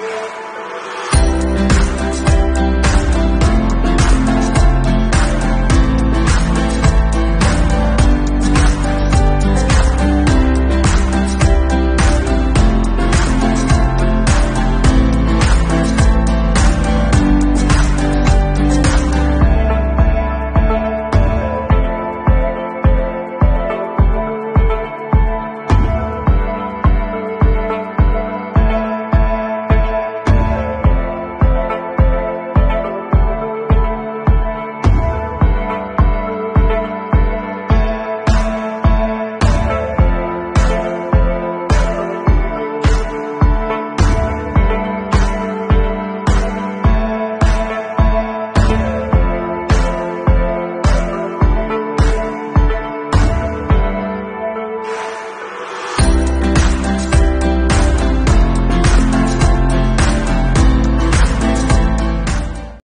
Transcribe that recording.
Yeah.